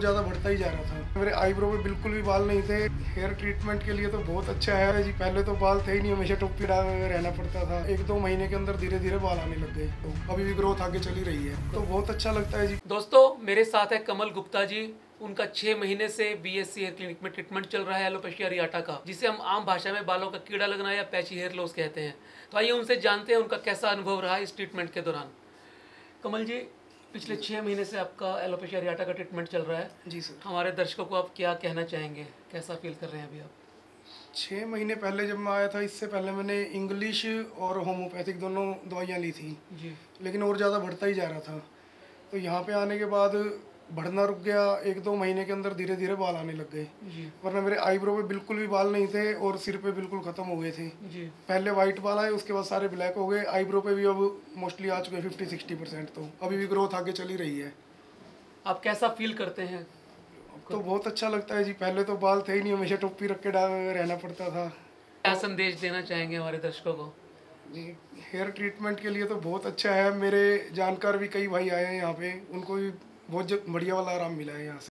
ज़्यादा बढ़ता ही जा रहा था। मेरे आईब्रो पे बिल्कुल भी बाल नहीं थे। हेयर ट्रीटमेंट के लिए तो बहुत अच्छा है जी। पहले तो बाल थे ही नहीं, हमेशा टोपी डाल रहना पड़ता था। एक दो महीने के अंदर धीरे धीरे बाल आने लग गए। तो अभी भी ग्रोथ आगे चली रही है। तो बहुत अच्छा लगता है जी। दोस्तों, मेरे साथ है कमल गुप्ता जी। उनका छह महीने से बीएससी हेयर क्लिनिक में ट्रीटमेंट चल रहा है एलोपेशिया रियाटा का, जिसे हम आम भाषा में बालों का कीड़ा लगना या पैची हेयर लॉस कहते हैं। तो आइए उनसे जानते हैं उनका कैसा अनुभव रहा इस ट्रीटमेंट के दौरान। कमल जी पिछले छः महीने से आपका एलोपेशिया रियाटा का ट्रीटमेंट चल रहा है। जी सर। हमारे दर्शकों को आप क्या कहना चाहेंगे? कैसा फील कर रहे हैं अभी आप? छः महीने पहले जब मैं आया था इससे पहले मैंने इंग्लिश और होम्योपैथिक दोनों दवाइयाँ ली थी। जी। लेकिन और ज़्यादा बढ़ता ही जा रहा था। तो यहाँ पे आने के बाद बढ़ना रुक गया एक दो महीने के अंदर धीरे धीरे बाल आने लग गए। वरना मेरे आईब्रो पे बिल्कुल भी बाल नहीं थे और सिर पे बिल्कुल ख़त्म हो गए थे। जी। पहले व्हाइट बाल आए उसके बाद सारे ब्लैक हो गए। आईब्रो पे भी अब मोस्टली आ चुके हैं फिफ्टी सिक्सटी परसेंट तो अभी भी ग्रोथ आगे चली रही है। आप कैसा फील करते हैं? तो बहुत अच्छा लगता है जी। पहले तो बाल थे ही नहीं हमेशा टोपी रख के रहना पड़ता था। क्या संदेश देना चाहेंगे हमारे दर्शकों को? जी हेयर ट्रीटमेंट के लिए तो बहुत अच्छा है। मेरे जानकार भी कई भाई आए हैं यहाँ पे उनको भी बहुत बढ़िया वाला आराम मिला है यहाँ से।